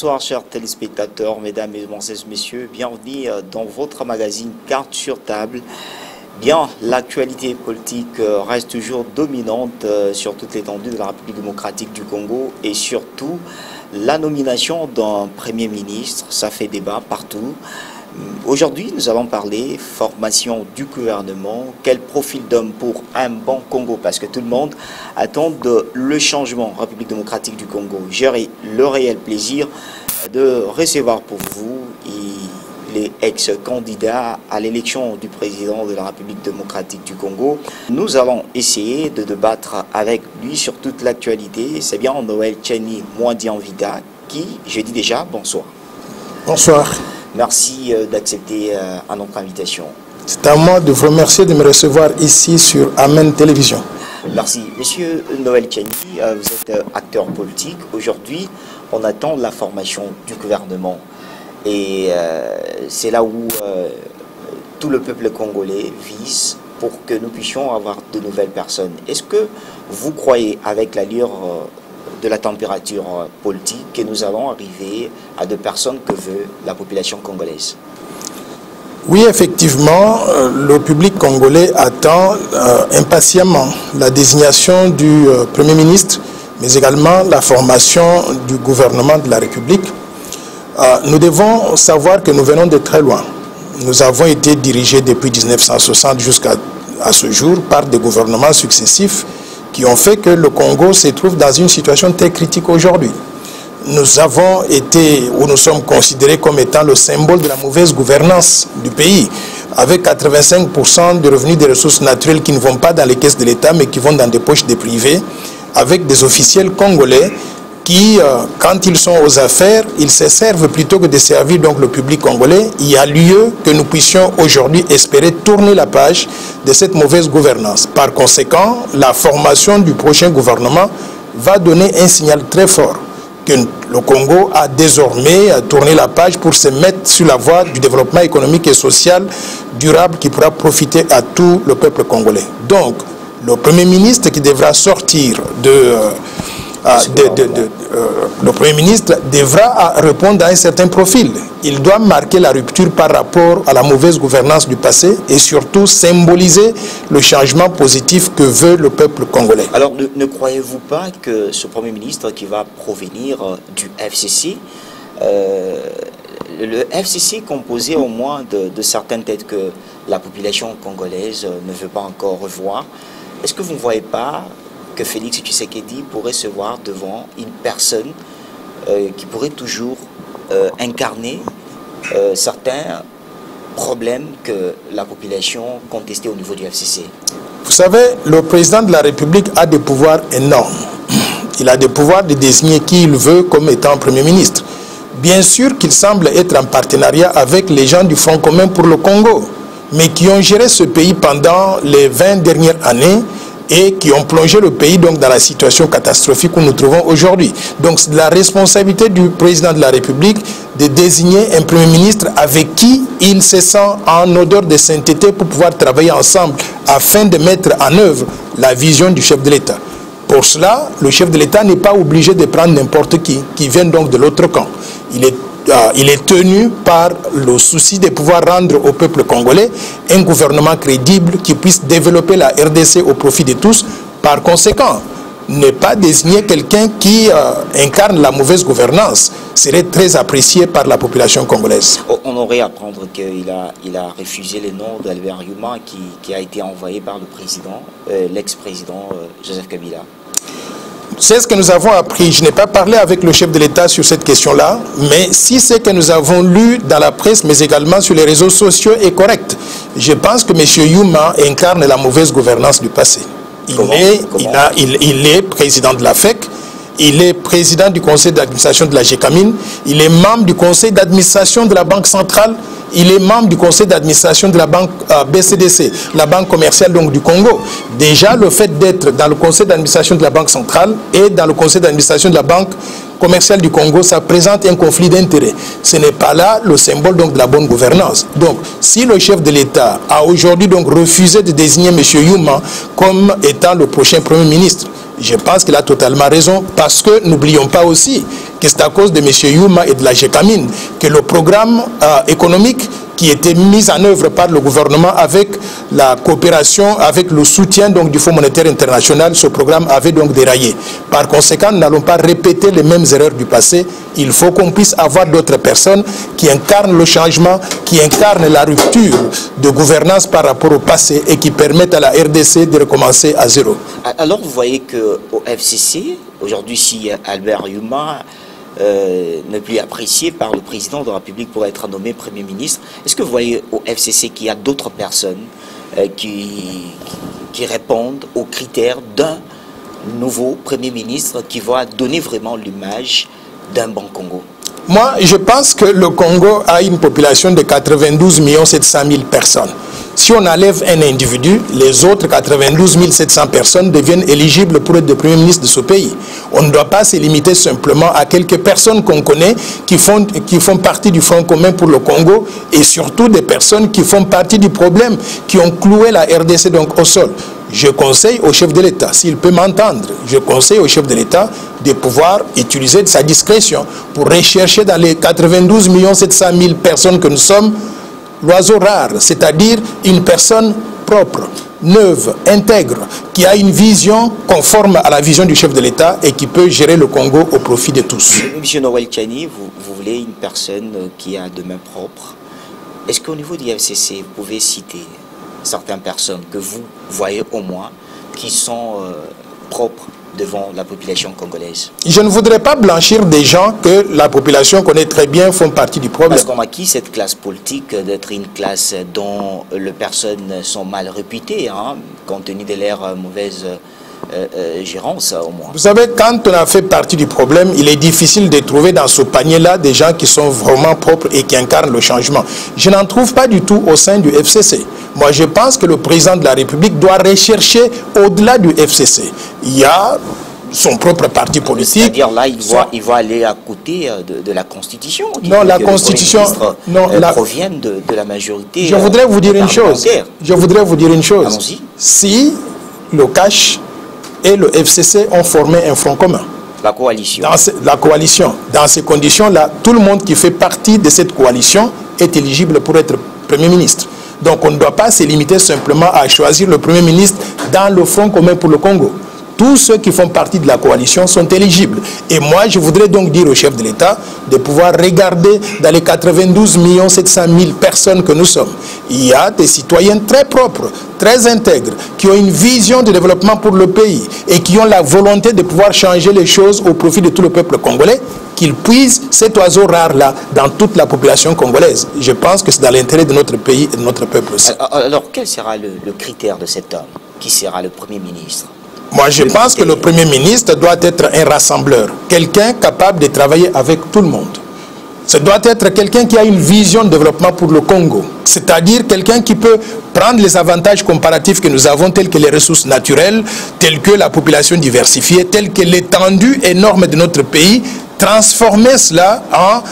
Bonsoir chers téléspectateurs, mesdames et messieurs, bienvenue euh, dans votre magazine Carte sur table. Bien, l'actualité politique euh, reste toujours dominante euh, sur toute l'étendue de la République démocratique du Congo et surtout la nomination d'un Premier ministre, ça fait débat partout. Aujourd'hui, nous allons parler formation du gouvernement, quel profil d'homme pour un bon Congo, parce que tout le monde attend le changement en République démocratique du Congo. J'ai le réel plaisir de recevoir pour vous les ex-candidats à l'élection du président de la République démocratique du Congo. Nous allons essayer de débattre avec lui sur toute l'actualité. C'est bien Noël Cheni Mwadianvida qui, je dis déjà, bonsoir. Bonsoir. Merci euh, d'accepter euh, à notre invitation. C'est à moi de vous remercier de me recevoir ici sur Amen Télévision. Merci. Monsieur Noël Kenny, euh, vous êtes acteur politique. Aujourd'hui, on attend la formation du gouvernement. Et c'est là où tout le peuple congolais vise pour que nous puissions avoir de nouvelles personnes. Est-ce que vous croyez, avec l'allure de la température euh, politique que nous allons arriver à de personnes que veut la population congolaise. Oui, effectivement, euh, le public congolais attend euh, impatiemment la désignation du Premier ministre, mais également la formation du gouvernement de la République. nous devons savoir que nous venons de très loin. Nous avons été dirigés depuis 1960 jusqu'à ce jour par des gouvernements successifs qui ont fait que le Congo se trouve dans une situation très critique aujourd'hui. Nous avons été, ou nous sommes considérés comme étant le symbole de la mauvaise gouvernance du pays, avec 85% de revenus des ressources naturelles qui ne vont pas dans les caisses de l'État, mais qui vont dans des poches des privés, avec des officiels congolais qui, euh, quand ils sont aux affaires, ils se servent plutôt que de servir donc le public congolais. Il y a lieu que nous puissions aujourd'hui espérer tourner la page de cette mauvaise gouvernance. Par conséquent, la formation du prochain gouvernement va donner un signal très fort que le Congo a désormais tourné la page pour se mettre sur la voie du développement économique et social durable qui pourra profiter à tout le peuple congolais. Donc, le Premier ministre qui devra sortir de... Euh, euh, le Premier ministre devra répondre à un certain profil. Il doit marquer la rupture par rapport à la mauvaise gouvernance du passé et surtout symboliser le changement positif que veut le peuple congolais. Alors ne, croyez-vous pas que ce Premier ministre qui va provenir euh, du FCC, euh, le FCC composé au moins de, de certaines têtes que la population congolaise ne veut pas encore revoir, est-ce que vous ne voyez pas que Félix Tshisekedi pourrait se voir devant une personne euh, qui pourrait toujours euh, incarner euh, certains problèmes que la population contestait au niveau du FCC. Vous savez, le président de la République a des pouvoirs énormes. Il a des pouvoirs de désigner qui il veut comme étant Premier ministre. Bien sûr qu'il semble être en partenariat avec les gens du Front commun pour le Congo, mais qui ont géré ce pays pendant les 20 dernières années et qui ont plongé le pays donc dans la situation catastrophique où nous trouvons aujourd'hui. Donc la responsabilité du président de la République de désigner un Premier ministre avec qui il se sent en odeur de sainteté pour pouvoir travailler ensemble afin de mettre en œuvre la vision du chef de l'État. Pour cela, le chef de l'État n'est pas obligé de prendre n'importe qui, qui vient donc de l'autre camp. Il est il est tenu par le souci de pouvoir rendre au peuple congolais un gouvernement crédible qui puisse développer la RDC au profit de tous. Par conséquent, ne pas désigner quelqu'un qui euh, incarne la mauvaise gouvernance serait très apprécié par la population congolaise. On aurait à qu'il a, il refusé le nom d'Albert Yuma qui, a été envoyé par le président, euh, l'ex-président Joseph Kabila. C'est ce que nous avons appris. Je n'ai pas parlé avec le chef de l'État sur cette question-là, mais si c'est que nous avons lu dans la presse, mais également sur les réseaux sociaux est correct, je pense que M. Yuma incarne la mauvaise gouvernance du passé. Il, est, il, il, est président de la FEC, il est président du conseil d'administration de la GECAMINE, il est membre du conseil d'administration de la Banque centrale, il est membre du conseil d'administration de la banque euh, BCDC, la banque commerciale du Congo. Déjà, le fait d'être dans le conseil d'administration de la banque centrale et dans le conseil d'administration de la banque commerciale du Congo, ça présente un conflit d'intérêts. Ce n'est pas là le symbole donc, de la bonne gouvernance. Donc, si le chef de l'État a aujourd'hui donc refusé de désigner M. Yuma comme étant le prochain Premier ministre, je pense qu'il a totalement raison parce que n'oublions pas aussi que c'est à cause de M. Yuma et de la GECAMINE que le programme euh, économique qui était mise en œuvre par le gouvernement avec la coopération, avec le soutien donc, du Fonds monétaire international. Ce programme avait donc déraillé. Par conséquent, nous n'allons pas répéter les mêmes erreurs du passé. Il faut qu'on puisse avoir d'autres personnes qui incarnent le changement, qui incarnent la rupture de gouvernance par rapport au passé et qui permettent à la RDC de recommencer à zéro. Alors vous voyez qu'au FCC, aujourd'hui, si Albert Yuma euh, ne plus apprécié par le président de la République pour être nommé Premier ministre. Est-ce que vous voyez au FCC qu'il y a d'autres personnes euh, qui, qui répondent aux critères d'un nouveau Premier ministre qui va donner vraiment l'image d'un bon Congo Moi, je pense que le Congo a une population de 92 700 000 personnes. Si on enlève un individu, les autres 92 700 personnes deviennent éligibles pour être le Premier ministre de ce pays. On ne doit pas se limiter simplement à quelques personnes qu'on connaît qui font, qui font partie du Front commun pour le Congo et surtout des personnes qui font partie du problème, qui ont cloué la RDC donc au sol. Je conseille au chef de l'État, s'il peut m'entendre, je conseille au chef de l'État de pouvoir utiliser sa discrétion pour rechercher dans les 92 700 000 personnes que nous sommes l'oiseau rare, c'est-à-dire une personne propre, neuve, intègre, qui a une vision conforme à la vision du chef de l'État et qui peut gérer le Congo au profit de tous. Monsieur Noël Chani, vous, voulez une personne qui a de main propre. Est-ce qu'au niveau du FCC, vous pouvez citer certaines personnes que vous voyez au moins qui sont euh, propres devant la population congolaise Je ne voudrais pas blanchir des gens que la population connaît très bien, font partie du problème. Parce qu'on acquis cette classe politique d'être une classe dont les personnes sont mal réputées, hein, compte tenu de leur mauvaise euh, euh, gérance au moins. Vous savez, quand on a fait partie du problème, il est difficile de trouver dans ce panier-là des gens qui sont vraiment propres et qui incarnent le changement. Je n'en trouve pas du tout au sein du FCC. Moi, je pense que le président de la République doit rechercher au-delà du FCC. Il y a son propre parti politique. C'est-à-dire là, il va, il va aller à côté euh, de, de la Constitution. Non, la Constitution non, la... provient de, de, la majorité. Je voudrais vous dire une chose. Je voudrais vous dire une chose. Allons-y. Si le cash et le FCC ont formé un front commun. La coalition. Dans ce, la coalition. Dans ces conditions-là, tout le monde qui fait partie de cette coalition est éligible pour être Premier ministre. Donc on ne doit pas se limiter simplement à choisir le Premier ministre dans le Front commun pour le Congo. Tous ceux qui font partie de la coalition sont éligibles. Et moi, je voudrais donc dire au chef de l'État de pouvoir regarder dans les 92 700 000 personnes que nous sommes. Il y a des citoyens très propres, très intègres, qui ont une vision de développement pour le pays et qui ont la volonté de pouvoir changer les choses au profit de tout le peuple congolais qu'il puise cet oiseau rare-là dans toute la population congolaise. Je pense que c'est dans l'intérêt de notre pays et de notre peuple aussi. Alors, quel sera le, le critère de cet homme qui sera le Premier ministre? Moi, je pense que le Premier ministre doit être un rassembleur, quelqu'un capable de travailler avec tout le monde. Ce doit être quelqu'un qui a une vision de développement pour le Congo, c'est-à-dire quelqu'un qui peut prendre les avantages comparatifs que nous avons, tels que les ressources naturelles, telles que la population diversifiée, telles que l'étendue énorme de notre pays, transformer cela en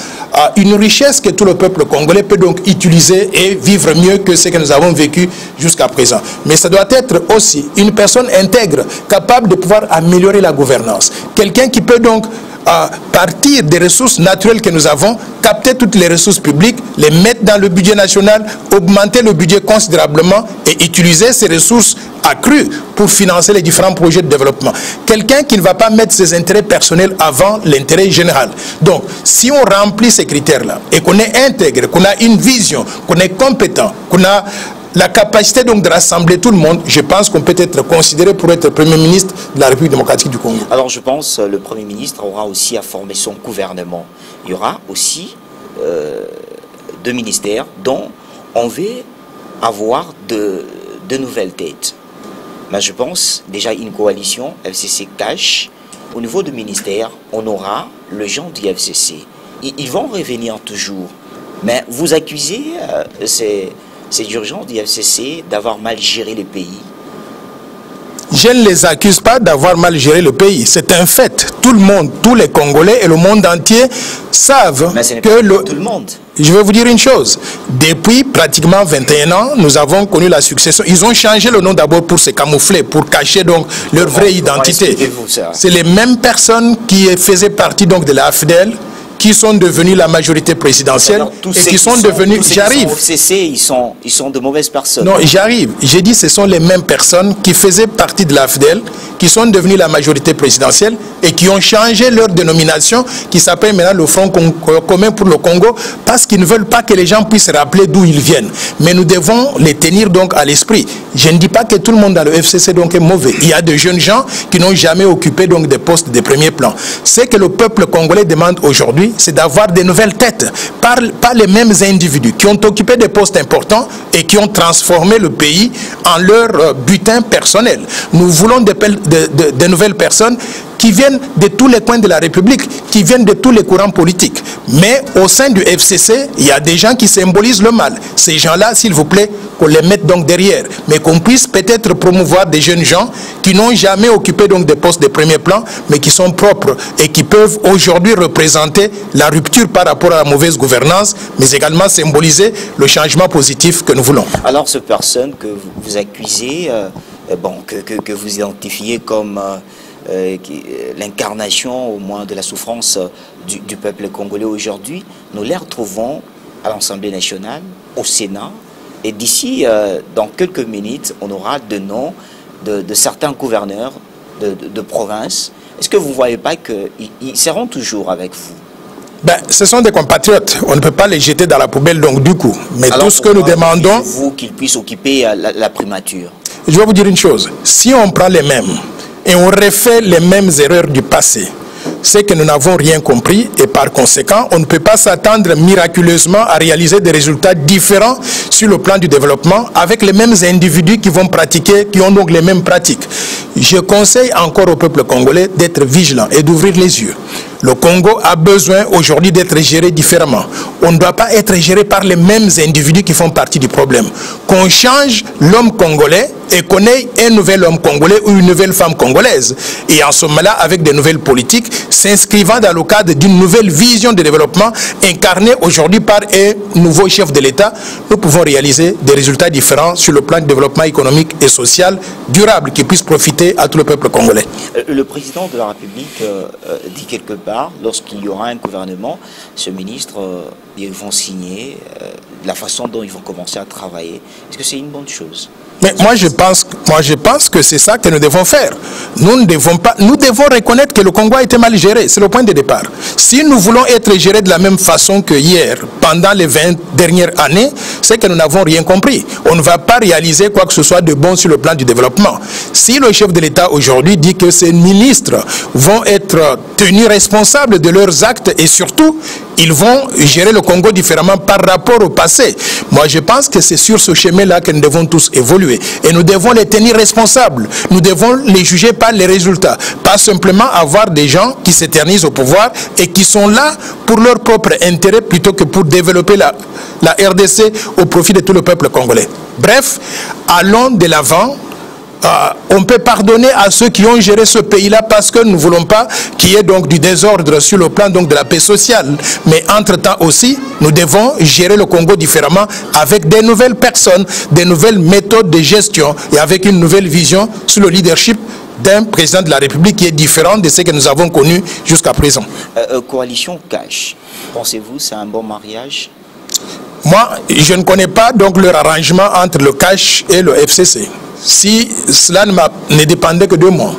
une richesse que tout le peuple congolais peut donc utiliser et vivre mieux que ce que nous avons vécu jusqu'à présent. Mais ça doit être aussi une personne intègre, capable de pouvoir améliorer la gouvernance. Quelqu'un qui peut donc à partir des ressources naturelles que nous avons, capter toutes les ressources publiques, les mettre dans le budget national, augmenter le budget considérablement et utiliser ces ressources accrues pour financer les différents projets de développement. Quelqu'un qui ne va pas mettre ses intérêts personnels avant l'intérêt général. Donc, si on remplit ces critères-là et qu'on est intègre, qu'on a une vision, qu'on est compétent, qu'on a la capacité donc de rassembler tout le monde, je pense qu'on peut être considéré pour être Premier ministre de la République démocratique du Congo. Alors je pense que le Premier ministre aura aussi à former son gouvernement. Il y aura aussi euh, deux ministères dont on veut avoir de, de nouvelles têtes. Mais je pense déjà une coalition FCC cache. Au niveau du ministère, on aura le gens du FCC. Ils, ils vont revenir toujours. Mais vous accusez euh, ces c'est urgent du FCC d'avoir mal géré le pays je ne les accuse pas d'avoir mal géré le pays. C'est un fait. Tout le monde, tous les Congolais et le monde entier savent que le... Tout le monde. Je vais vous dire une chose. Depuis pratiquement 21 ans, nous avons connu la succession. Ils ont changé le nom d'abord pour se camoufler, pour cacher donc leur vraie identité. C'est les mêmes personnes qui faisaient partie donc de la AFDEL, qui sont devenus la majorité présidentielle et qui sont, devenus... J'arrive. Ils sont, ils sont de mauvaises personnes. Non, j'arrive. J'ai dit ce sont les mêmes personnes qui faisaient partie de l'AFDEL, qui sont devenus la majorité présidentielle et qui ont changé leur dénomination, qui s'appelle maintenant le Front commun pour le Congo, parce qu'ils ne veulent pas que les gens puissent rappeler d'où ils viennent. Mais nous devons les tenir donc à l'esprit. Je ne dis pas que tout le monde dans le FCC donc est mauvais. Il y a de jeunes gens qui n'ont jamais occupé donc des postes de premier plan. Ce que le peuple congolais demande aujourd'hui, c'est d'avoir des nouvelles têtes, pas, les mêmes individus qui ont occupé des postes importants et qui ont transformé le pays en leur euh, butin personnel. Nous voulons de nouvelles personnes qui viennent de tous les coins de la République, qui viennent de tous les courants politiques. Mais au sein du FCC, il y a des gens qui symbolisent le mal. Ces gens-là, s'il vous plaît, qu'on les mette donc derrière, mais qu'on puisse peut-être promouvoir des jeunes gens qui n'ont jamais occupé donc des postes de premier plan, mais qui sont propres et qui peuvent aujourd'hui représenter la rupture par rapport à la mauvaise gouvernance, mais également symboliser le changement positif que nous voulons. Alors, ce personne que vous accusez, euh, bon, que, vous identifiez comme... Euh, euh, euh, l'incarnation au moins de la souffrance euh, du, peuple congolais aujourd'hui, nous les retrouvons à l'Assemblée nationale, au Sénat, et d'ici, dans quelques minutes, on aura de noms de, certains gouverneurs de, province. Est-ce que vous ne voyez pas qu'ils seront toujours avec vous? Ben, ce sont des compatriotes. On ne peut pas les jeter dans la poubelle, donc du coup. Mais tout ce que nous demandons... Vous qu'ils puissent occuper la, la primature? Je vais vous dire une chose. Si on prend les mêmes, et on refait les mêmes erreurs du passé. C'est que nous n'avons rien compris et par conséquent, on ne peut pas s'attendre miraculeusement à réaliser des résultats différents sur le plan du développement avec les mêmes individus qui vont pratiquer, qui ont donc les mêmes pratiques. Je conseille encore au peuple congolais d'être vigilant et d'ouvrir les yeux. Le Congo a besoin aujourd'hui d'être géré différemment. On ne doit pas être géré par les mêmes individus qui font partie du problème. Qu'on change l'homme congolais et ait un nouvel homme congolais ou une nouvelle femme congolaise. Et en ce moment-là, avec des nouvelles politiques, s'inscrivant dans le cadre d'une nouvelle vision de développement incarnée aujourd'hui par un nouveau chef de l'État, nous pouvons réaliser des résultats différents sur le plan du développement économique et social durable qui puisse profiter à tout le peuple congolais. Euh, le président de la République euh, euh, dit quelque part, lorsqu'il y aura un gouvernement, ce ministre, ils vont signer la façon dont ils vont commencer à travailler. Est-ce que c'est une bonne chose? Mais moi je pense, moi je pense que c'est ça que nous devons faire. Nous ne devons pas, nous devons reconnaître que le Congo a été mal géré. C'est le point de départ. Si nous voulons être gérés de la même façon que hier, pendant les 20 dernières années, c'est que nous n'avons rien compris. On ne va pas réaliser quoi que ce soit de bon sur le plan du développement. Si le chef de l'État aujourd'hui dit que ses ministres vont être tenus responsables de leurs actes et surtout, ils vont gérer le Congo différemment par rapport au passé. Moi, je pense que c'est sur ce chemin-là que nous devons tous évoluer. Et nous devons les tenir responsables. Nous devons les juger par les résultats. Pas simplement avoir des gens qui s'éternisent au pouvoir et qui sont là pour leur propre intérêt plutôt que pour développer la, la RDC au profit de tout le peuple congolais. Bref, allons de l'avant on peut pardonner à ceux qui ont géré ce pays-là parce que nous ne voulons pas qu'il y ait donc du désordre sur le plan donc de la paix sociale. Mais entre-temps aussi, nous devons gérer le Congo différemment avec des nouvelles personnes, des nouvelles méthodes de gestion et avec une nouvelle vision sur le leadership d'un président de la République qui est différent de ce que nous avons connu jusqu'à présent. Euh, euh, coalition Cash, pensez-vous c'est un bon mariage? Moi, je ne connais pas donc leur arrangement entre le Cash et le FCC si cela ne, dépendait que de moi,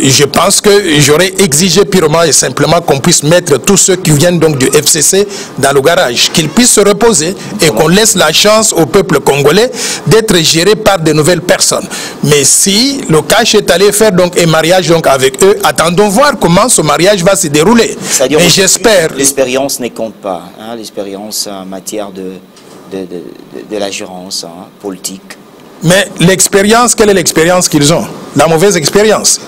je pense que j'aurais exigé purement et simplement qu'on puisse mettre tous ceux qui viennent donc du FCC dans le garage, qu'ils puissent se reposer et qu'on laisse la chance au peuple congolais d'être géré par de nouvelles personnes. Mais si le cash est allé faire donc un mariage donc avec eux, attendons voir comment ce mariage va se dérouler. Et j'espère... L'expérience ne compte pas, hein, l'expérience en matière de, de, de, la gérance hein, politique mais l'expérience, quelle est l'expérience qu'ils ont? La mauvaise expérience.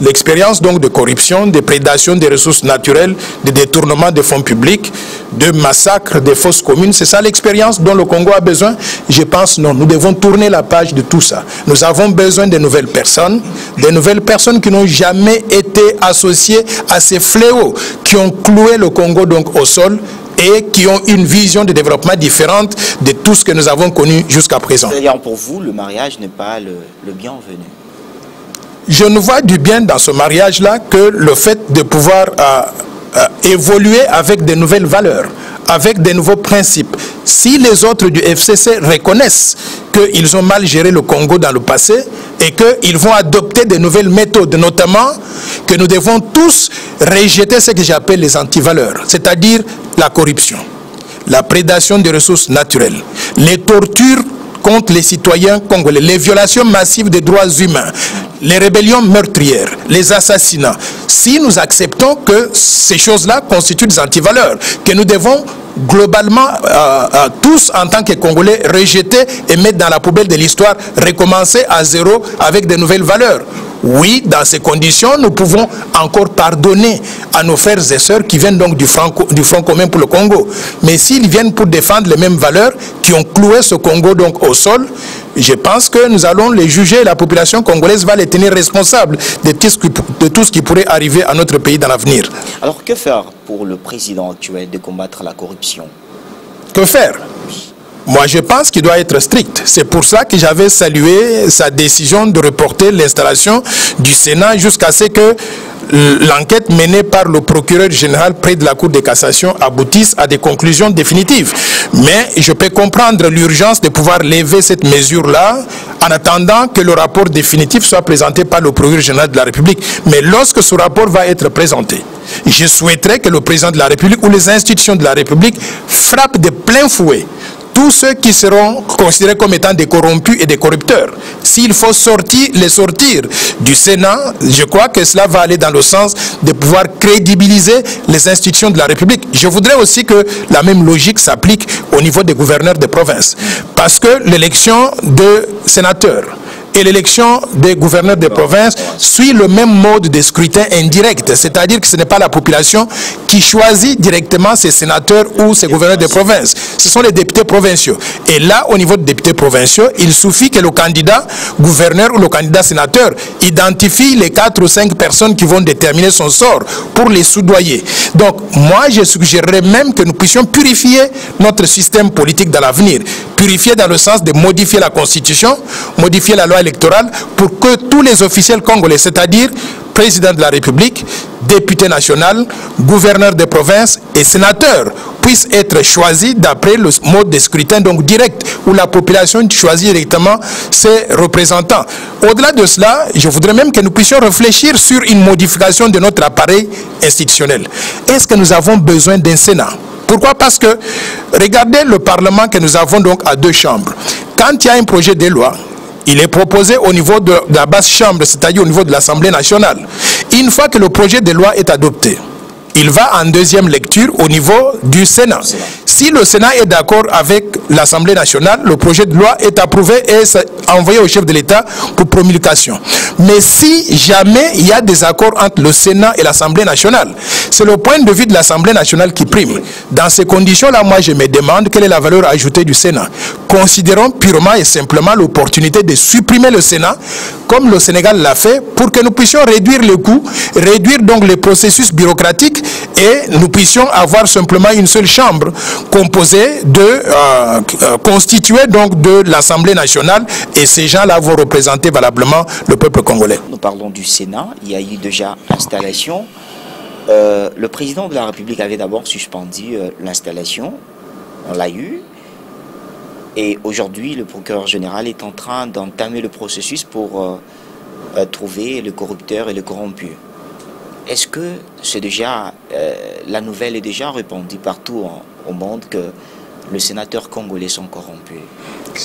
L'expérience donc de corruption, de prédation des ressources naturelles, de détournement des fonds publics, de massacre des fausses communes, c'est ça l'expérience dont le Congo a besoin? Je pense non, nous devons tourner la page de tout ça. Nous avons besoin de nouvelles personnes, des nouvelles personnes qui n'ont jamais été associées à ces fléaux qui ont cloué le Congo donc au sol et qui ont une vision de développement différente de tout ce que nous avons connu jusqu'à présent. C'est-à-dire pour vous, le mariage n'est pas le, le bienvenu je ne vois du bien dans ce mariage-là que le fait de pouvoir euh, euh, évoluer avec de nouvelles valeurs, avec de nouveaux principes. Si les autres du FCC reconnaissent qu'ils ont mal géré le Congo dans le passé et qu'ils vont adopter de nouvelles méthodes, notamment que nous devons tous rejeter ce que j'appelle les antivaleurs, c'est-à-dire la corruption, la prédation des ressources naturelles, les tortures contre les citoyens congolais, les violations massives des droits humains, les rébellions meurtrières, les assassinats. Si nous acceptons que ces choses-là constituent des antivaleurs, que nous devons globalement, euh, euh, tous en tant que Congolais, rejeter et mettre dans la poubelle de l'histoire, recommencer à zéro avec de nouvelles valeurs. Oui, dans ces conditions, nous pouvons encore pardonner à nos frères et sœurs qui viennent donc du Front, du front commun pour le Congo. Mais s'ils viennent pour défendre les mêmes valeurs qui ont cloué ce Congo donc au sol, je pense que nous allons les juger. La population congolaise va les tenir responsables de tout ce qui, de tout ce qui pourrait arriver à notre pays dans l'avenir. Alors que faire pour le président actuel de combattre la corruption? Que faire? Moi, je pense qu'il doit être strict. C'est pour ça que j'avais salué sa décision de reporter l'installation du Sénat jusqu'à ce que l'enquête menée par le procureur général près de la Cour de cassation aboutisse à des conclusions définitives. Mais je peux comprendre l'urgence de pouvoir lever cette mesure-là en attendant que le rapport définitif soit présenté par le procureur général de la République. Mais lorsque ce rapport va être présenté, je souhaiterais que le président de la République ou les institutions de la République frappent de plein fouet tous ceux qui seront considérés comme étant des corrompus et des corrupteurs. S'il faut sortir, les sortir du Sénat, je crois que cela va aller dans le sens de pouvoir crédibiliser les institutions de la République. Je voudrais aussi que la même logique s'applique au niveau des gouverneurs de province. Parce que l'élection de sénateurs, et l'élection des gouverneurs des provinces suit le même mode de scrutin indirect, c'est-à-dire que ce n'est pas la population qui choisit directement ses sénateurs ou ses gouverneurs de province. Ce sont les députés provinciaux. Et là, au niveau des députés provinciaux, il suffit que le candidat gouverneur ou le candidat sénateur identifie les quatre ou cinq personnes qui vont déterminer son sort pour les soudoyer. Donc, moi, je suggérerais même que nous puissions purifier notre système politique dans l'avenir. Purifier dans le sens de modifier la constitution, modifier la loi électorale pour que tous les officiels congolais, c'est-à-dire président de la République, député national, gouverneur de province et sénateur puissent être choisis d'après le mode de scrutin donc direct où la population choisit directement ses représentants. Au-delà de cela, je voudrais même que nous puissions réfléchir sur une modification de notre appareil institutionnel. Est-ce que nous avons besoin d'un Sénat? Pourquoi? Parce que regardez le Parlement que nous avons donc à deux chambres. Quand il y a un projet de loi, il est proposé au niveau de, la basse chambre, c'est-à-dire au niveau de l'Assemblée nationale. Une fois que le projet de loi est adopté, il va en deuxième lecture au niveau du Sénat. Si le Sénat est d'accord avec l'Assemblée nationale, le projet de loi est approuvé et envoyé au chef de l'État pour promulgation. Mais si jamais il y a des accords entre le Sénat et l'Assemblée nationale, c'est le point de vue de l'Assemblée nationale qui prime. Dans ces conditions-là, moi, je me demande quelle est la valeur ajoutée du Sénat. Considérons purement et simplement l'opportunité de supprimer le Sénat, comme le Sénégal l'a fait, pour que nous puissions réduire le coût, réduire donc les processus bureaucratiques et nous puissions avoir simplement une seule chambre composée de, euh, euh, constituée donc de l'Assemblée nationale et ces gens-là vont représenter valablement le peuple congolais. Nous parlons du Sénat, il y a eu déjà installation. Euh, le président de la République avait d'abord suspendu l'installation, on l'a eu, et aujourd'hui le procureur général est en train d'entamer le processus pour trouver le corrupteur et le corrompu. Est-ce que c'est déjà, euh, la nouvelle est déjà répandue partout au monde que les sénateurs congolais sont corrompus?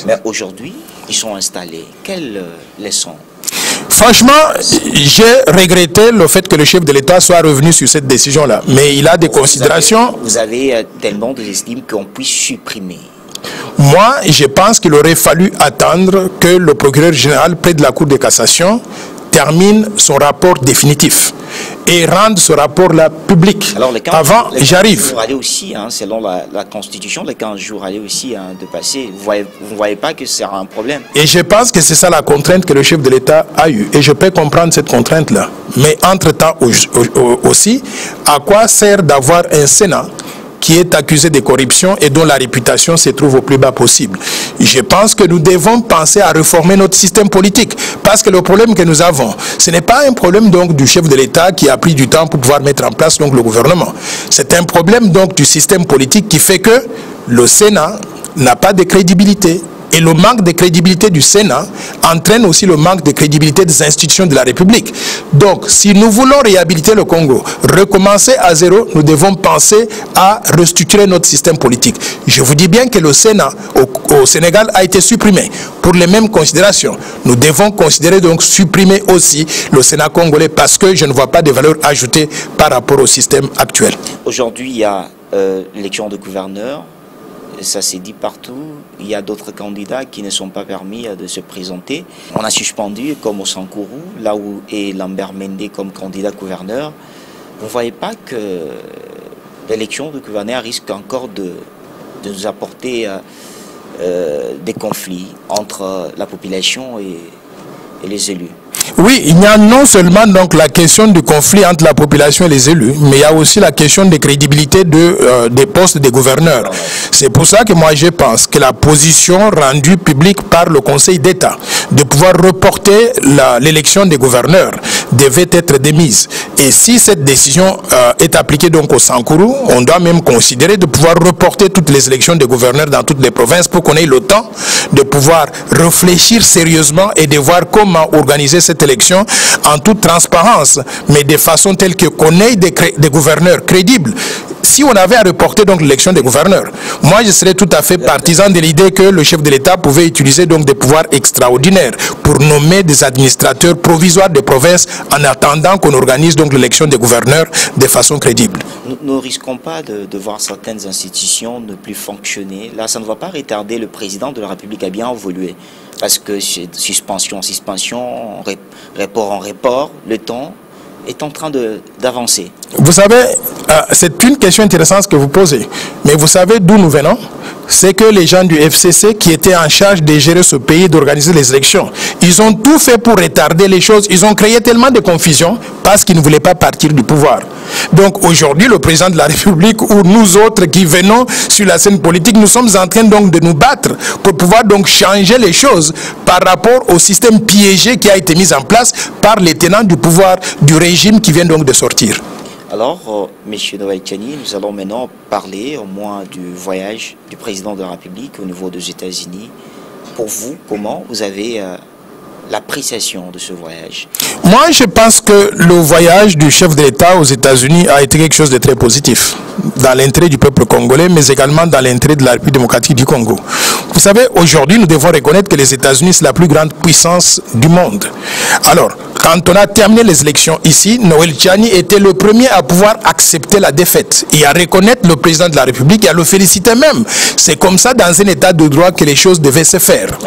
Mais aujourd'hui, ils sont installés. Quelle euh, leçon Franchement, j'ai regretté le fait que le chef de l'État soit revenu sur cette décision-là. Mais il a des considérations. vous avez, euh, tellement de estime qu'on puisse supprimer moi, je pense qu'il aurait fallu attendre que le procureur général près de la Cour de cassation termine son rapport définitif et rende ce rapport-là public. Alors, les 15, Avant, les 15 j'arrive. allaient aussi, hein, selon la, la Constitution, les 15 jours allaient aussi hein, de passer. Vous ne voyez, vous voyez pas que c'est un problème Et je pense que c'est ça la contrainte que le chef de l'État a eue. Et je peux comprendre cette contrainte-là. Mais entre-temps au- au- aussi, à quoi sert d'avoir un Sénat qui est accusé de corruption et dont la réputation se trouve au plus bas possible. Je pense que nous devons penser à réformer notre système politique parce que le problème que nous avons, ce n'est pas un problème donc du chef de l'État qui a pris du temps pour pouvoir mettre en place donc le gouvernement. C'est un problème donc du système politique qui fait que le Sénat n'a pas de crédibilité et le manque de crédibilité du Sénat entraîne aussi le manque de crédibilité des institutions de la République. Donc, si nous voulons réhabiliter le Congo, recommencer à zéro, nous devons penser à restructurer notre système politique. Je vous dis bien que le Sénat au, Sénégal a été supprimé pour les mêmes considérations. Nous devons considérer donc supprimer aussi le Sénat congolais parce que je ne vois pas de valeur ajoutée par rapport au système actuel. Aujourd'hui, il y a euh, l'élection de gouverneur. Ça s'est dit partout. Il y a d'autres candidats qui ne sont pas permis euh, de se présenter. On a suspendu, comme au Sankourou, là où est Lambert Mende comme candidat gouverneur. Vous ne voyez pas que l'élection de gouverneur risque encore de, nous apporter euh, euh, des conflits entre la population et les élus Oui, il y a non seulement donc la question du conflit entre la population et les élus, mais il y a aussi la question de crédibilité de, euh, des postes des gouverneurs. C'est pour ça que moi je pense que la position rendue publique par le Conseil d'État de pouvoir reporter l'élection des gouverneurs devait être démise. Et si cette décision euh, est appliquée donc au Sankourou, on doit même considérer de pouvoir reporter toutes les élections des gouverneurs dans toutes les provinces pour qu'on ait le temps de pouvoir réfléchir sérieusement et de voir comment organiser cette élection en toute transparence, mais de façon telle que qu'on ait des, gouverneurs crédibles. Si on avait à reporter l'élection des gouverneurs, moi je serais tout à fait partisan de l'idée que le chef de l'État pouvait utiliser donc des pouvoirs extraordinaires pour nommer des administrateurs provisoires des provinces en attendant qu'on organise donc l'élection des gouverneurs de façon crédible. Nous ne risquons pas de, de voir certaines institutions ne plus fonctionner. Là, ça ne va pas retarder le président de la République à bien évoluer. Parce que c'est suspension en suspension, report en report, le temps est en train d'avancer. Vous savez, euh, c'est une question intéressante que vous posez. Mais vous savez d'où nous venons? C'est que les gens du FCC qui étaient en charge de gérer ce pays, d'organiser les élections, ils ont tout fait pour retarder les choses. Ils ont créé tellement de confusion parce qu'ils ne voulaient pas partir du pouvoir. Donc aujourd'hui, le président de la République ou nous autres qui venons sur la scène politique, nous sommes en train donc de nous battre pour pouvoir donc changer les choses par rapport au système piégé qui a été mis en place par les tenants du pouvoir du régime qui vient donc de sortir. Alors, euh, Monsieur Noël Tchani, nous allons maintenant parler au moins du voyage du président de la République au niveau des États-Unis. Pour vous, comment vous avez euh, l'appréciation de ce voyage? Moi, je pense que le voyage du chef de l'État aux États-Unis a été quelque chose de très positif dans l'intérêt du peuple congolais, mais également dans l'intérêt de la République démocratique du Congo. Vous savez, aujourd'hui, nous devons reconnaître que les États-Unis, c'est la plus grande puissance du monde. Alors, quand on a terminé les élections ici, Noël Tchani était le premier à pouvoir accepter la défaite et à reconnaître le président de la République et à le féliciter même. C'est comme ça, dans un état de droit, que les choses devaient se faire.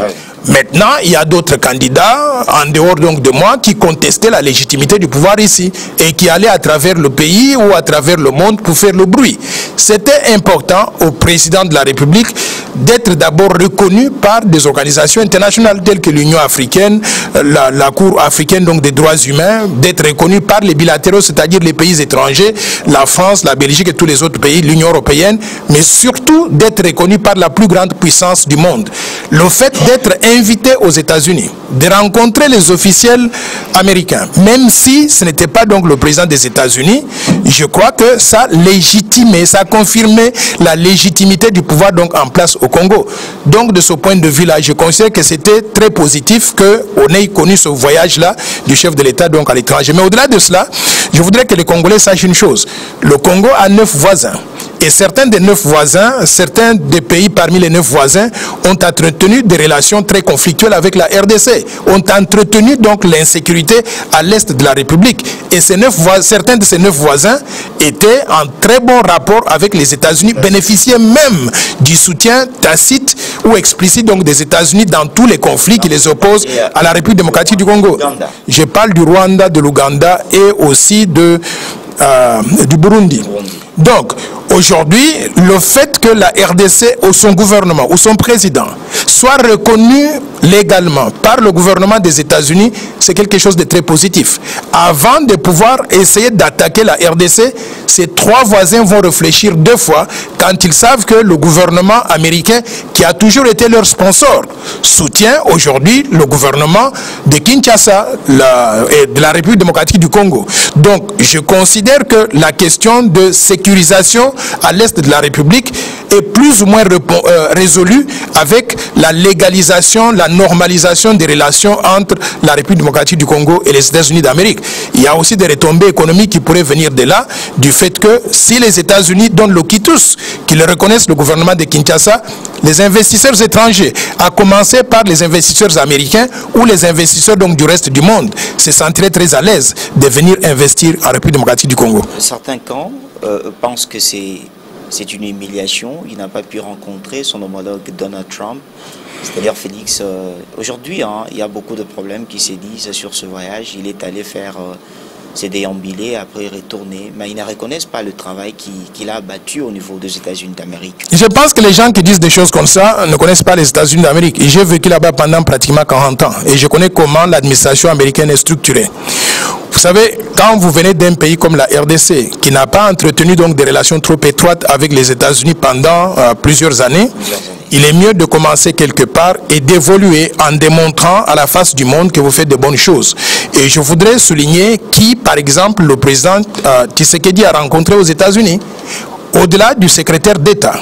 Maintenant, il y a d'autres candidats, en dehors donc de moi, qui contestaient la légitimité du pouvoir ici et qui allaient à travers le pays ou à travers le monde pour faire le bruit. C'était important au président de la République d'être d'abord reconnu par des organisations internationales telles que l'Union africaine, la, Cour africaine donc des droits humains, d'être reconnu par les bilatéraux, c'est-à-dire les pays étrangers, la France, la Belgique et tous les autres pays, l'Union européenne, mais surtout d'être reconnu par la plus grande puissance du monde. Le fait d'être invité aux États-Unis, de rencontrer les officiels américains, même si ce n'était pas donc le président des États-Unis, je crois que ça légitimait, ça confirmait la légitimité du pouvoir donc en place au Congo. Donc de ce point de vue-là, je considère que c'était très positif qu'on ait connu ce voyage-là du chef de l'État donc à l'étranger. Mais au-delà de cela, je voudrais que les Congolais sachent une chose. Le Congo a neuf voisins. Et certains des neuf voisins, certains des pays parmi les neuf voisins ont entretenu des relations très conflictuelles avec la RDC, ont entretenu donc l'insécurité à l'est de la République. Et certains de ces neuf voisins étaient en très bon rapport avec les États-Unis, bénéficiaient même du soutien tacite ou explicite des États-Unis dans tous les conflits qui les opposent à la République démocratique du Congo. Je parle du Rwanda, de l'Ouganda et aussi euh, du Burundi. Donc, aujourd'hui, le fait que la RDC ou son gouvernement ou son président soit reconnu légalement par le gouvernement des États-Unis, c'est quelque chose de très positif. Avant de pouvoir essayer d'attaquer la RDC, ces trois voisins vont réfléchir deux fois quand ils savent que le gouvernement américain, qui a toujours été leur sponsor, soutient aujourd'hui le gouvernement de Kinshasa et de la République démocratique du Congo. Donc, je considère que la question de sécurisation à l'est de la République est plus ou moins euh, résolue avec la légalisation, la normalisation des relations entre la République démocratique du Congo et les États-Unis d'Amérique. Il y a aussi des retombées économiques qui pourraient venir de là, du fait que si les États-Unis donnent le quitus, qu'ils reconnaissent le gouvernement de Kinshasa, les investisseurs étrangers, à commencer par les investisseurs américains ou les investisseurs donc du reste du monde, se sentiraient très à l'aise de venir investir en République démocratique du Congo. Certains camps euh, pensent que c'est une humiliation. Il n'a pas pu rencontrer son homologue Donald Trump. C'est-à-dire Félix, euh, aujourd'hui, hein, il y a beaucoup de problèmes qui se disent sur ce voyage. Il est allé faire euh, ses déambulés, après retourner, mais ils ne reconnaissent pas le travail qu'il a battu au niveau des États-Unis d'Amérique. Je pense que les gens qui disent des choses comme ça ne connaissent pas les États-Unis d'Amérique. J'ai vécu là-bas pendant pratiquement 40 ans et je connais comment l'administration américaine est structurée. Vous savez, quand vous venez d'un pays comme la RDC, qui n'a pas entretenu donc des relations trop étroites avec les États-Unis pendant euh, plusieurs années, il est mieux de commencer quelque part et d'évoluer en démontrant à la face du monde que vous faites de bonnes choses. Et je voudrais souligner qui, par exemple, le président euh, Tshisekedi a rencontré aux États-Unis, au-delà du secrétaire d'État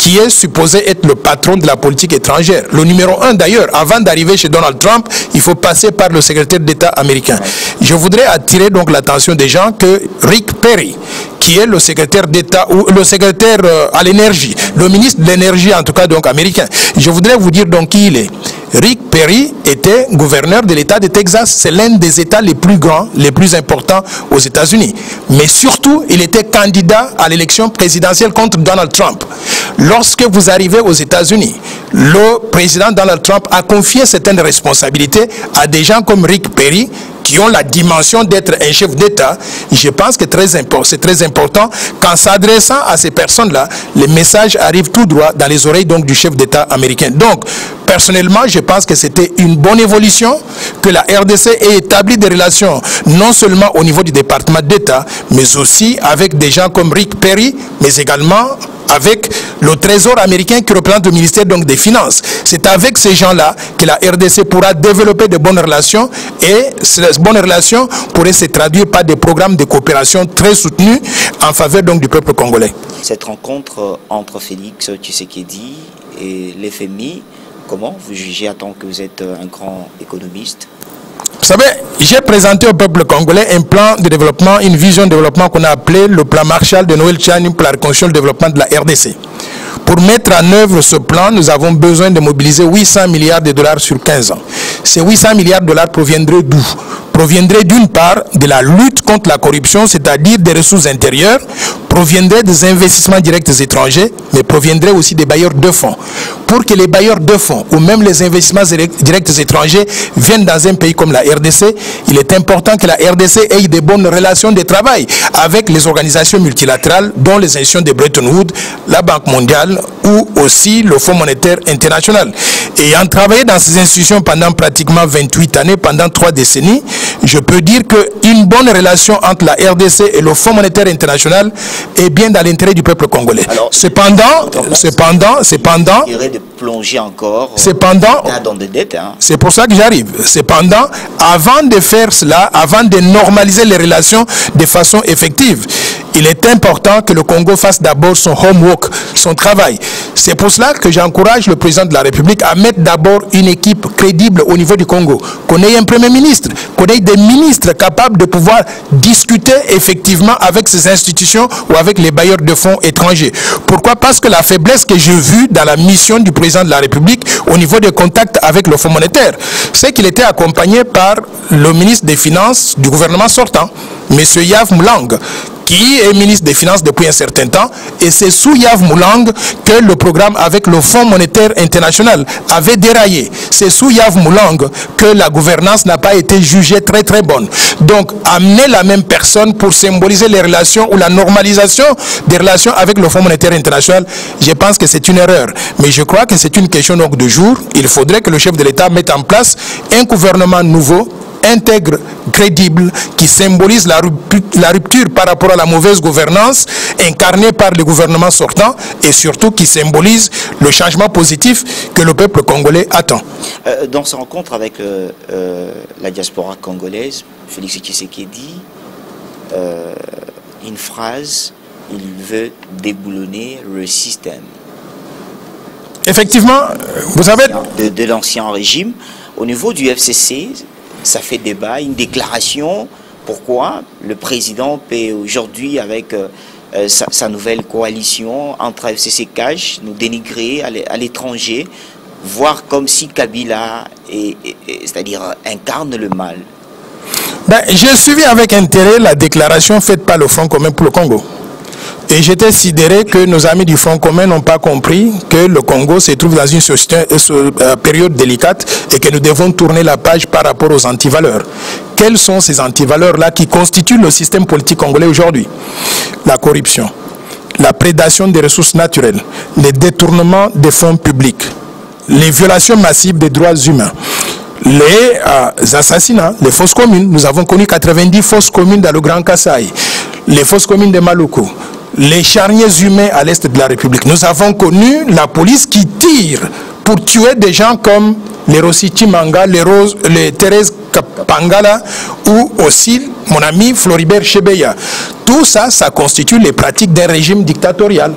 qui est supposé être le patron de la politique étrangère. Le numéro un d'ailleurs, avant d'arriver chez Donald Trump, il faut passer par le secrétaire d'État américain. Je voudrais attirer donc l'attention des gens que Rick Perry, qui est le secrétaire d'État ou le secrétaire euh, à l'énergie, le ministre de l'énergie en tout cas donc américain. Je voudrais vous dire donc qui il est. Rick Perry était gouverneur de l'État de Texas. C'est l'un des États les plus grands, les plus importants aux États-Unis. Mais surtout, il était candidat à l'élection présidentielle contre Donald Trump. Lorsque vous arrivez aux États-Unis, le président Donald Trump a confié certaines responsabilités à des gens comme Rick Perry, qui ont la dimension d'être un chef d'État, je pense que c'est très important qu'en s'adressant à ces personnes-là, les messages arrivent tout droit dans les oreilles donc, du chef d'État américain. Donc, personnellement, je pense que c'était une bonne évolution que la RDC ait établi des relations non seulement au niveau du département d'État, mais aussi avec des gens comme Rick Perry, mais également avec le trésor américain qui représente le ministère des Finances. C'est avec ces gens-là que la RDC pourra développer de bonnes relations et ces bonnes relations pourraient se traduire par des programmes de coopération très soutenus en faveur du peuple congolais. Cette rencontre entre Félix Tshisekedi et l'FMI, comment vous jugez à tant que vous êtes un grand économiste? Vous savez, j'ai présenté au peuple congolais un plan de développement, une vision de développement qu'on a appelé le plan Marshall de Noël Chani pour la reconstruction et le développement de la RDC. Pour mettre en œuvre ce plan, nous avons besoin de mobiliser 800 milliards de dollars sur 15 ans. Ces 800 milliards de dollars proviendraient d'où? Proviendraient d'une part de la lutte contre la corruption, c'est-à-dire des ressources intérieures, proviendraient des investissements directs étrangers, mais proviendraient aussi des bailleurs de fonds. Pour que les bailleurs de fonds ou même les investissements directs étrangers viennent dans un pays comme la RDC, il est important que la RDC ait des bonnes relations de travail avec les organisations multilatérales, dont les institutions de Bretton Woods, la Banque mondiale ou aussi le Fonds monétaire international. Et en travaillant dans ces institutions pendant pratiquement 28 années, pendant trois décennies, je peux dire qu'une bonne relation entre la RDC et le Fonds monétaire international est bien dans l'intérêt du peuple congolais. cependant, cependant, cependant, de plonger encore cependant, dans des dettes. Hein. C'est pour ça que j'arrive. Cependant, avant de faire cela, avant de normaliser les relations de façon effective, il est important que le Congo fasse d'abord son homework, son travail. C'est pour cela que j'encourage le président de la République à mettre d'abord une équipe crédible au niveau du Congo, qu'on ait un premier ministre, qu'on ait des ministres capables de pouvoir discuter effectivement avec ces institutions ou avec les bailleurs de fonds étrangers. Pourquoi? Parce que la faiblesse que j'ai vue dans la mission du président de la République au niveau des contacts avec le Fonds monétaire, c'est qu'il était accompagné par le ministre des Finances du gouvernement sortant, M. Yav Moulang, qui est ministre des Finances depuis un certain temps, et c'est sous Yav Moulang que le programme avec le Fonds monétaire international avait déraillé. C'est sous Yav Moulang que la gouvernance n'a pas été jugée très très bonne. Donc, amener la même personne pour symboliser les relations ou la normalisation des relations avec le Fonds monétaire international, je pense que c'est une erreur. Mais je crois que c'est une question de jour. Il faudrait que le chef de l'État mette en place un gouvernement nouveau intègre, crédible, qui symbolise la rupture, par rapport à la mauvaise gouvernance incarnée par le gouvernement sortant et surtout qui symbolise le changement positif que le peuple congolais attend. Euh, dans sa rencontre avec euh, euh, la diaspora congolaise, Félix Tshisekedi, une phrase, il veut déboulonner le système. Effectivement, vous savez... de l'ancien régime. Au niveau du FCC, ça fait débat, une déclaration. Pourquoi le président peut aujourd'hui, avec euh, euh, sa, nouvelle coalition entre FCC Cash, nous dénigrer à l'étranger, voir comme si Kabila, c'est-à-dire incarne le mal? Ben, J'ai suivi avec intérêt la déclaration faite par le Front commun pour le Congo. Et j'étais sidéré que nos amis du Front commun n'ont pas compris que le Congo se trouve dans une euh, euh, période délicate et que nous devons tourner la page par rapport aux antivaleurs. Quelles sont ces antivaleurs-là qui constituent le système politique congolais aujourd'hui? La corruption, la prédation des ressources naturelles, les détournements des fonds publics, les violations massives des droits humains, les euh, assassinats, les fausses communes. Nous avons connu 90 fausses communes dans le Grand Kassai, les fausses communes de Maluku, les charniers humains à l'est de la République. Nous avons connu la police qui tire pour tuer des gens comme les Rossi Manga, les, Rose, les Thérèse Pangala ou aussi mon ami Floribert Chebeya. Tout ça, ça constitue les pratiques d'un régime dictatorial.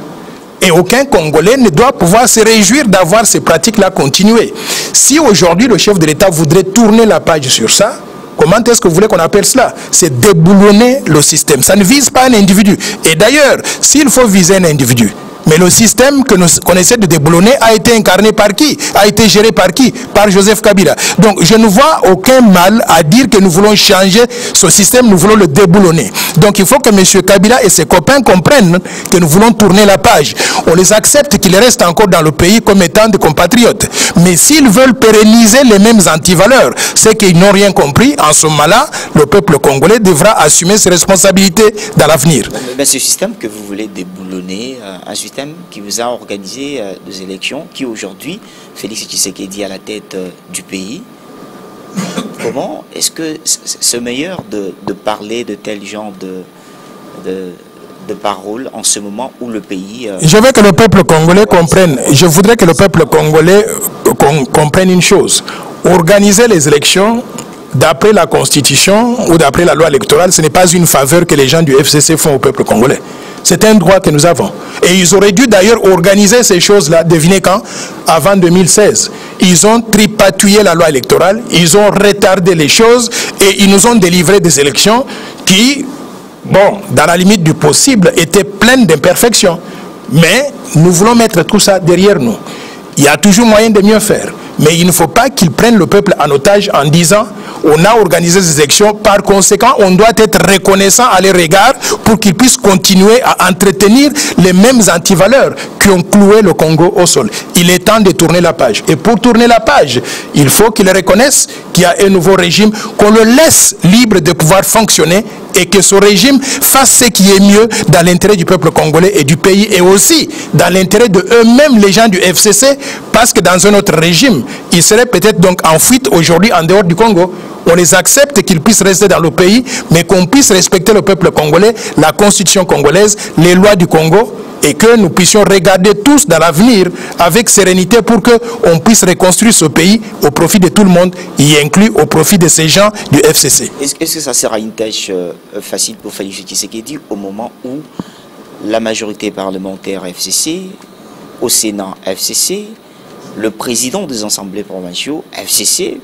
Et aucun Congolais ne doit pouvoir se réjouir d'avoir ces pratiques-là continuer. Si aujourd'hui le chef de l'État voudrait tourner la page sur ça, Comment est-ce que vous voulez qu'on appelle cela? C'est déboulonner le système. Ça ne vise pas un individu. Et d'ailleurs, s'il faut viser un individu, mais le système que nous connaissons de déboulonner a été incarné par qui? A été géré par qui? Par Joseph Kabila. Donc je ne vois aucun mal à dire que nous voulons changer ce système, nous voulons le déboulonner. Donc il faut que M. Kabila et ses copains comprennent que nous voulons tourner la page. On les accepte qu'ils restent encore dans le pays comme étant des compatriotes. Mais s'ils veulent pérenniser les mêmes antivaleurs, c'est qu'ils n'ont rien compris. En ce moment-là, le peuple congolais devra assumer ses responsabilités dans l'avenir. Mais ce système que vous voulez déboulonner, euh, qui vous a organisé euh, des élections, qui aujourd'hui, Félix Tshisekedi à la tête euh, du pays. Comment est-ce que c'est meilleur de, parler de tel genre de, de, paroles en ce moment où le pays... Euh, je veux que le peuple congolais comprenne, je voudrais que le peuple congolais comprenne une chose. Organiser les élections d'après la Constitution ou d'après la loi électorale, ce n'est pas une faveur que les gens du FCC font au peuple congolais. C'est un droit que nous avons. Et ils auraient dû d'ailleurs organiser ces choses-là, devinez quand? Avant 2016. Ils ont tripatouillé la loi électorale, ils ont retardé les choses et ils nous ont délivré des élections qui, bon, dans la limite du possible, étaient pleines d'imperfections. Mais nous voulons mettre tout ça derrière nous. Il y a toujours moyen de mieux faire. Mais il ne faut pas qu'ils prennent le peuple en otage en disant on a organisé ces élections, par conséquent on doit être reconnaissant à les regards pour qu'ils puissent continuer à entretenir les mêmes antivaleurs qui ont cloué le Congo au sol. Il est temps de tourner la page. Et pour tourner la page, il faut qu'ils reconnaissent qu'il y a un nouveau régime, qu'on le laisse libre de pouvoir fonctionner et que ce régime fasse ce qui est mieux dans l'intérêt du peuple congolais et du pays et aussi dans l'intérêt de eux-mêmes, les gens du FCC, parce que dans un autre régime, ils seraient peut-être donc en fuite aujourd'hui en dehors du Congo. On les accepte qu'ils puissent rester dans le pays, mais qu'on puisse respecter le peuple congolais, la constitution congolaise, les lois du Congo et que nous puissions regarder tous dans l'avenir avec sérénité pour qu'on puisse reconstruire ce pays au profit de tout le monde, y inclus au profit de ces gens du FCC. Est-ce que ça sera une tâche euh, facile pour Félix Tshisekedi au moment où la majorité parlementaire FCC, au Sénat FCC, le président des assemblées provinciaux FCC,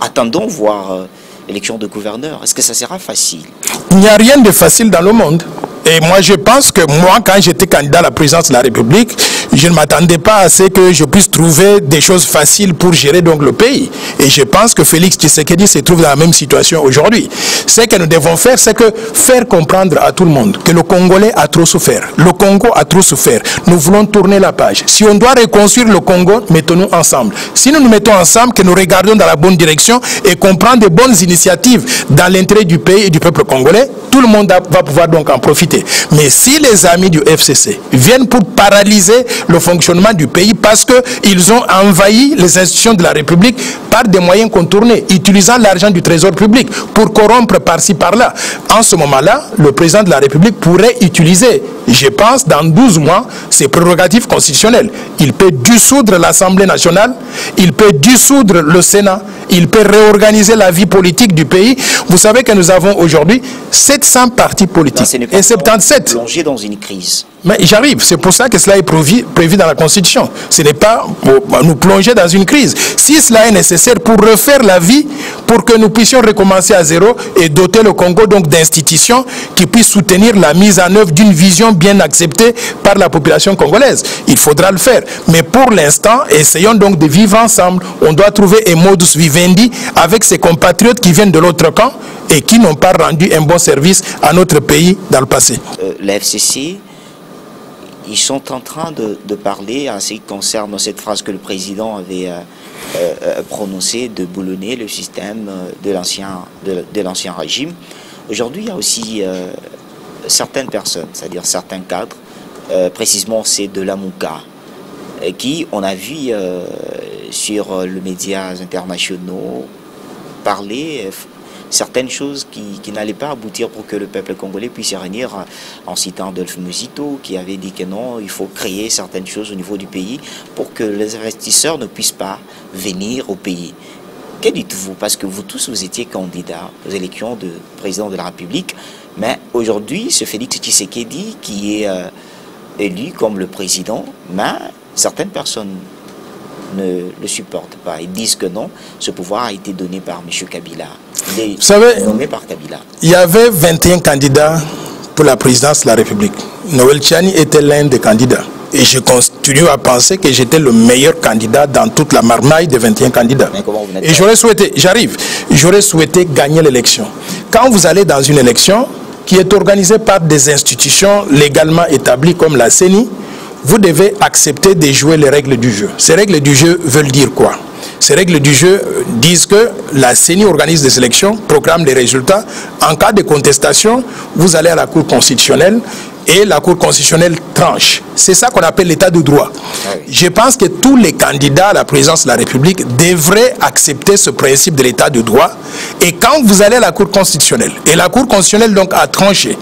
attendons voir euh, l'élection de gouverneur? Est-ce que ça sera facile? Il n'y a rien de facile dans le monde. Et moi, je pense que moi, quand j'étais candidat à la présidence de la République, je ne m'attendais pas à ce que je puisse trouver des choses faciles pour gérer donc le pays. Et je pense que Félix Tshisekedi se trouve dans la même situation aujourd'hui. Ce que nous devons faire, c'est que faire comprendre à tout le monde que le Congolais a trop souffert. Le Congo a trop souffert. Nous voulons tourner la page. Si on doit reconstruire le Congo, mettons-nous ensemble. Si nous nous mettons ensemble, que nous regardons dans la bonne direction et qu'on prend de bonnes initiatives dans l'intérêt du pays et du peuple congolais, tout le monde va pouvoir donc en profiter. Mais si les amis du FCC viennent pour paralyser le fonctionnement du pays parce qu'ils ont envahi les institutions de la République par des moyens contournés, utilisant l'argent du trésor public pour corrompre par-ci par-là, en ce moment-là, le président de la République pourrait utiliser, je pense, dans 12 mois, ses prérogatives constitutionnelles. Il peut dissoudre l'Assemblée nationale, il peut dissoudre le Sénat, il peut réorganiser la vie politique du pays. Vous savez que nous avons aujourd'hui 700 partis politiques. et 77. Plongé dans une crise. Mais j'arrive, c'est pour ça que cela est prévu, dans la Constitution. Ce n'est pas pour nous plonger dans une crise. Si cela est nécessaire pour refaire la vie, pour que nous puissions recommencer à zéro et doter le Congo donc d'institutions qui puissent soutenir la mise en œuvre d'une vision bien acceptée par la population congolaise, il faudra le faire. Mais pour l'instant, essayons donc de vivre ensemble. On doit trouver un modus vivendi avec ses compatriotes qui viennent de l'autre camp et qui n'ont pas rendu un bon service à notre pays dans le passé. Euh, ils sont en train de, parler en ce qui concerne cette phrase que le président avait euh, euh, prononcée de boulonner le système de l'ancien de, régime. Aujourd'hui, il y a aussi certaines personnes, c'est-à-dire certains cadres, précisément c'est de la Mouka, qui, on a vu sur les médias internationaux, parler certaines choses qui, n'allaient pas aboutir pour que le peuple congolais puisse y revenir en citant Adolphe Musito qui avait dit que non, il faut créer certaines choses au niveau du pays pour que les investisseurs ne puissent pas venir au pays. Que dites-vous? Parce que vous tous, vous étiez candidats aux élections de président de la République, mais aujourd'hui, ce Félix Tshisekedi qui est euh, élu comme le président, mais certaines personnes ne le supportent pas. Ils disent que non, ce pouvoir a été donné par M. Kabila. Vous savez, il y avait 21 candidats pour la présidence de la République. Noël Tchani était l'un des candidats. Et je continue à penser que j'étais le meilleur candidat dans toute la marmaille des 21 candidats. Et j'aurais souhaité, j'arrive, j'aurais souhaité gagner l'élection. Quand vous allez dans une élection qui est organisée par des institutions légalement établies comme la CENI, vous devez accepter de jouer les règles du jeu. Ces règles du jeu veulent dire quoi? Ces règles du jeu disent que la CENI organise des élections, programme des résultats. En cas de contestation, vous allez à la Cour constitutionnelle et la Cour constitutionnelle tranche. C'est ça qu'on appelle l'état de droit. Je pense que tous les candidats à la présidence de la République devraient accepter ce principe de l'état de droit. Et quand vous allez à la Cour constitutionnelle, et la Cour constitutionnelle donc a tranché,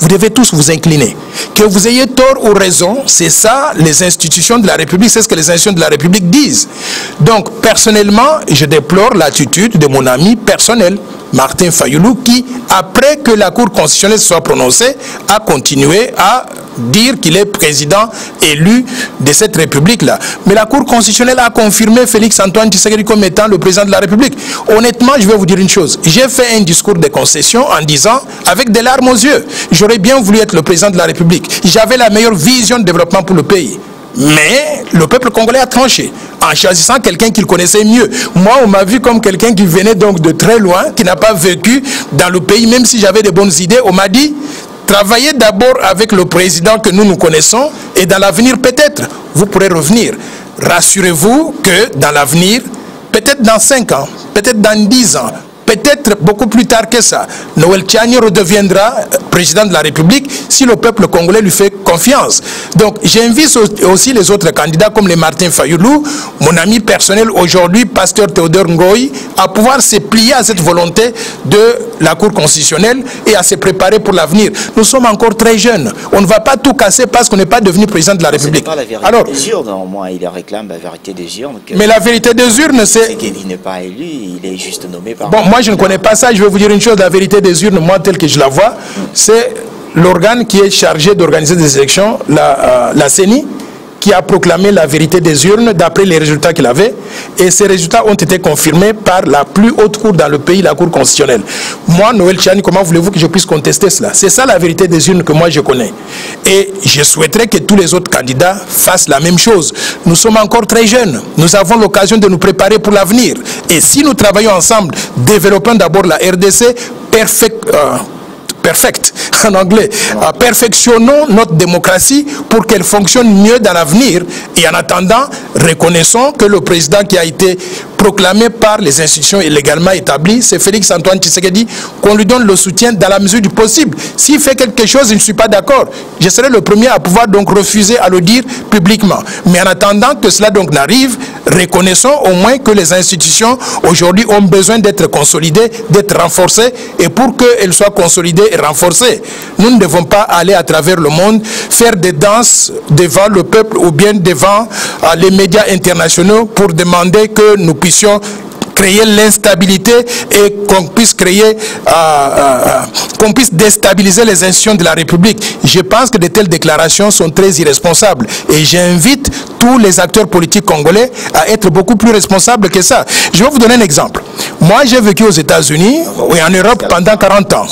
vous devez tous vous incliner. Que vous ayez tort ou raison, c'est ça les institutions de la République, c'est ce que les institutions de la République disent. Donc, personnellement, je déplore l'attitude de mon ami personnel, Martin Fayoulou, qui, après que la Cour constitutionnelle soit prononcée, a continué à dire qu'il est président élu de cette République-là. Mais la Cour constitutionnelle a confirmé Félix Antoine Tshisekedi comme étant le président de la République. Honnêtement, je vais vous dire une chose. J'ai fait un discours de concession en disant, avec des larmes aux yeux, j'aurais bien voulu être le président de la République. J'avais la meilleure vision de développement pour le pays. Mais le peuple congolais a tranché en choisissant quelqu'un qu'il connaissait mieux. Moi, on m'a vu comme quelqu'un qui venait donc de très loin, qui n'a pas vécu dans le pays, même si j'avais des bonnes idées. On m'a dit, travaillez d'abord avec le président que nous nous connaissons et dans l'avenir peut-être, vous pourrez revenir. Rassurez-vous que dans l'avenir, peut-être dans 5 ans, peut-être dans 10 ans, Peut-être beaucoup plus tard que ça, Noël Tchani redeviendra président de la République si le peuple congolais lui fait confiance. Donc j'invite aussi les autres candidats comme les Martin Fayoulou, mon ami personnel aujourd'hui, pasteur Théodore Ngoï, à pouvoir se plier à cette volonté de la Cour constitutionnelle et à se préparer pour l'avenir. Nous sommes encore très jeunes. On ne va pas tout casser parce qu'on n'est pas devenu président de la République. Pas la vérité Alors, des urnes, moi, il réclame la vérité des urnes. Mais la vérité des urnes, c'est... qu'il n'est pas élu, il est juste nommé par... Bon, moi, je ne connais pas ça. Je vais vous dire une chose. La vérité des urnes, moi, telle que je la vois, c'est l'organe qui est chargé d'organiser des élections, la, euh, la CENI, qui a proclamé la vérité des urnes d'après les résultats qu'il avait. Et ces résultats ont été confirmés par la plus haute cour dans le pays, la Cour constitutionnelle. Moi, Noël Chani, comment voulez-vous que je puisse contester cela? C'est ça la vérité des urnes que moi je connais. Et je souhaiterais que tous les autres candidats fassent la même chose. Nous sommes encore très jeunes. Nous avons l'occasion de nous préparer pour l'avenir. Et si nous travaillons ensemble, développons d'abord la RDC, perfect, euh, perfect en anglais. Euh, perfectionnons notre démocratie pour qu'elle fonctionne mieux dans l'avenir. Et en attendant, reconnaissons que le président qui a été proclamé par les institutions illégalement établies, c'est Félix Antoine Tshisekedi, qu'on lui donne le soutien dans la mesure du possible. S'il fait quelque chose, je ne suis pas d'accord. Je serai le premier à pouvoir donc refuser à le dire publiquement. Mais en attendant que cela donc n'arrive, reconnaissons au moins que les institutions aujourd'hui ont besoin d'être consolidées, d'être renforcées. Et pour qu'elles soient consolidées et renforcées, nous ne devons pas aller à travers le monde faire des danses devant le peuple ou bien devant euh, les médias internationaux pour demander que nous puissions créer l'instabilité et qu'on puisse créer, euh, euh, qu'on puisse déstabiliser les institutions de la République. Je pense que de telles déclarations sont très irresponsables et j'invite tous les acteurs politiques congolais à être beaucoup plus responsables que ça. Je vais vous donner un exemple. Moi, j'ai vécu aux États-Unis et en Europe pendant 40 ans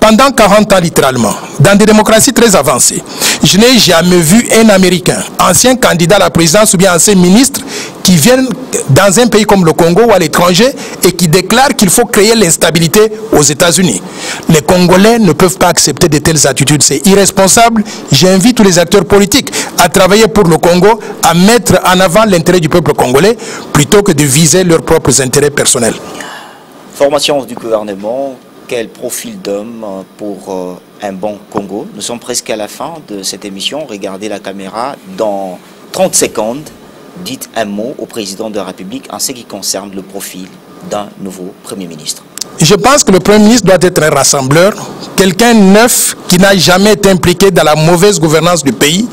pendant 40 ans littéralement, dans des démocraties très avancées, je n'ai jamais vu un Américain, ancien candidat à la présidence ou bien ancien ministre, qui vienne dans un pays comme le Congo ou à l'étranger et qui déclare qu'il faut créer l'instabilité aux États-Unis. Les Congolais ne peuvent pas accepter de telles attitudes. C'est irresponsable. J'invite tous les acteurs politiques à travailler pour le Congo, à mettre en avant l'intérêt du peuple congolais plutôt que de viser leurs propres intérêts personnels. Formation du gouvernement, quel profil d'homme euh, pour euh, un bon Congo. Nous sommes presque à la fin de cette émission. Regardez la caméra. Dans 30 secondes, dites un mot au président de la République en ce qui concerne le profil d'un nouveau Premier ministre. Je pense que le Premier ministre doit être un rassembleur, quelqu'un neuf qui n'a jamais été impliqué dans la mauvaise gouvernance du pays,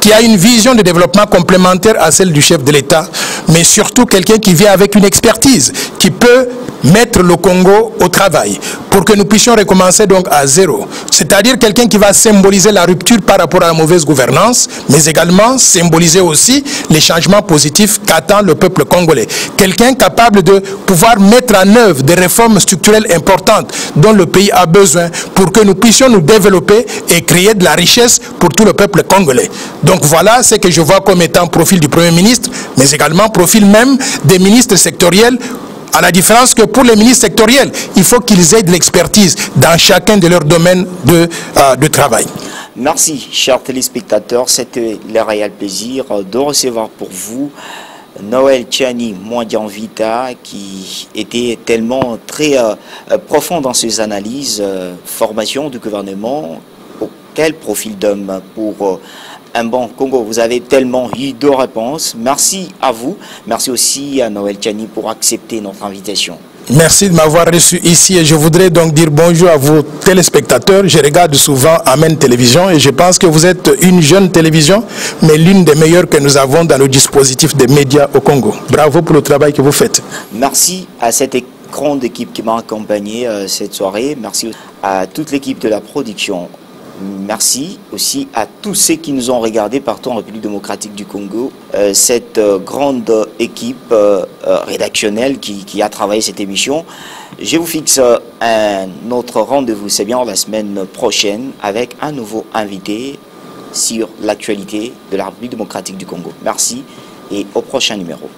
qui a une vision de développement complémentaire à celle du chef de l'État, mais surtout quelqu'un qui vient avec une expertise, qui peut mettre le Congo au travail pour que nous puissions recommencer donc à zéro. C'est-à-dire quelqu'un qui va symboliser la rupture par rapport à la mauvaise gouvernance, mais également symboliser aussi les changements positifs qu'attend le peuple congolais. Quelqu'un capable de pouvoir mettre en œuvre des réformes structurelles importantes dont le pays a besoin pour que nous puissions nous développer et créer de la richesse pour tout le peuple congolais. Donc voilà ce que je vois comme étant profil du Premier ministre, mais également profil même des ministres sectoriels à la différence que pour les ministres sectoriels, il faut qu'ils aient de l'expertise dans chacun de leurs domaines de, euh, travail. Merci, chers téléspectateurs. C'était le réel plaisir de recevoir pour vous Noël Tchani Vita, qui était tellement très euh, profond dans ses analyses, euh, formation du gouvernement, quel profil d'homme pour un bon Congo. Vous avez tellement eu de réponses. Merci à vous. Merci aussi à Noël Tchani pour accepter notre invitation. Merci de m'avoir reçu ici et je voudrais donc dire bonjour à vos téléspectateurs. Je regarde souvent Amen Télévision et je pense que vous êtes une jeune télévision, mais l'une des meilleures que nous avons dans le dispositif des médias au Congo. Bravo pour le travail que vous faites. Merci à cette grande équipe qui m'a accompagné euh, cette soirée. Merci à toute l'équipe de la production. Merci aussi à tous ceux qui nous ont regardés partout en République démocratique du Congo, euh, cette euh, grande équipe euh, rédactionnelle qui, a travaillé cette émission. Je vous fixe un autre rendez-vous, c'est bien la semaine prochaine, avec un nouveau invité sur l'actualité de la République démocratique du Congo. Merci et au prochain numéro.